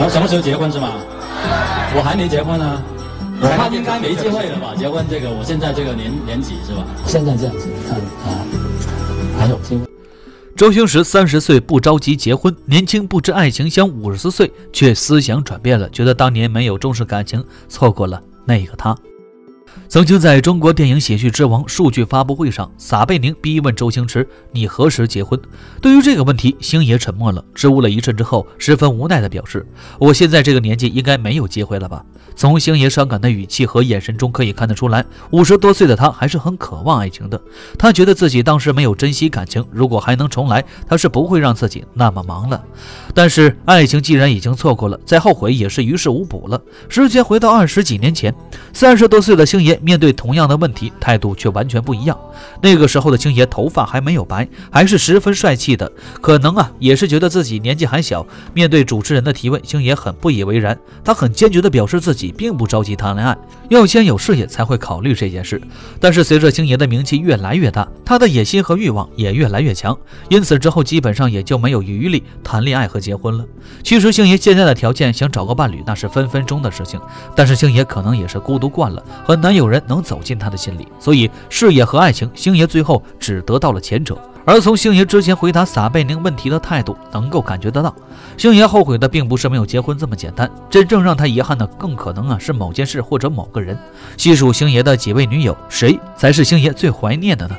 我什么时候结婚是吗？我还没结婚呢，我看应该没机会了吧？结婚这个，我现在这个年年纪是吧？现在这样子，看啊，还有机会。周星驰三十岁不着急结婚，年轻不知爱情香；五十岁却思想转变了，觉得当年没有重视感情，错过了那个他。曾经在中国电影喜剧之王数据发布会上，撒贝宁逼问周星驰：“你何时结婚？”对于这个问题，星爷沉默了，支吾了一阵之后，十分无奈地表示：“我现在这个年纪应该没有机会了吧？”从星爷伤感的语气和眼神中可以看得出来，五十多岁的他还是很渴望爱情的。他觉得自己当时没有珍惜感情，如果还能重来，他是不会让自己那么忙了。但是爱情既然已经错过了，再后悔也是于事无补了。时间回到二十几年前，三十多岁的星星爷。面对同样的问题，态度却完全不一样。那个时候的星爷头发还没有白，还是十分帅气的。可能啊，也是觉得自己年纪还小。面对主持人的提问，星爷很不以为然。他很坚决地表示自己并不着急谈恋爱，要先有事业才会考虑这件事。但是随着星爷的名气越来越大，他的野心和欲望也越来越强，因此之后基本上也就没有余力谈恋爱和结婚了。其实星爷现在的条件，想找个伴侣那是分分钟的事情。但是星爷可能也是孤独惯了，很难有。人能走进他的心里，所以事业和爱情，星爷最后只得到了前者。而从星爷之前回答撒贝宁问题的态度，能够感觉得到，星爷后悔的并不是没有结婚这么简单，真正让他遗憾的，更可能啊是某件事或者某个人。细数星爷的几位女友，谁才是星爷最怀念的呢？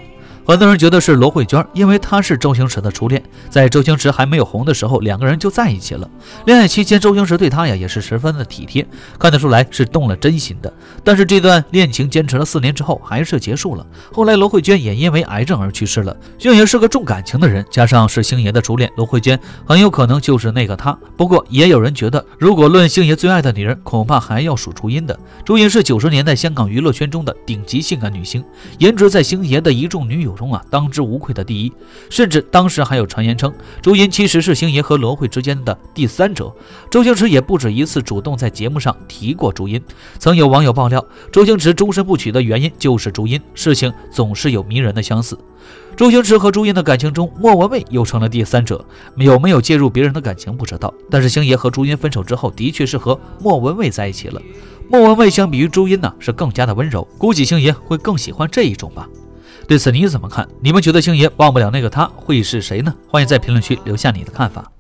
很多人觉得是罗慧娟，因为她是周星驰的初恋，在周星驰还没有红的时候，两个人就在一起了。恋爱期间，周星驰对她呀也是十分的体贴，看得出来是动了真心的。但是这段恋情坚持了四年之后，还是结束了。后来罗慧娟也因为癌症而去世了。星爷是个重感情的人，加上是星爷的初恋，罗慧娟很有可能就是那个他。不过也有人觉得，如果论星爷最爱的女人，恐怕还要数朱茵的。朱茵是九十年代香港娱乐圈中的顶级性感女星，颜值在星爷的一众女友。中啊，当之无愧的第一，甚至当时还有传言称，朱茵其实是星爷和罗慧之间的第三者。周星驰也不止一次主动在节目上提过朱茵。曾有网友爆料，周星驰终身不娶的原因就是朱茵，事情总是有迷人的相似。周星驰和朱茵的感情中，莫文蔚又成了第三者，有没有介入别人的感情不知道。但是星爷和朱茵分手之后，的确是和莫文蔚在一起了。莫文蔚相比于朱茵呢，是更加的温柔，估计星爷会更喜欢这一种吧。对此你怎么看？你们觉得星爷忘不了那个他会是谁呢？欢迎在评论区留下你的看法。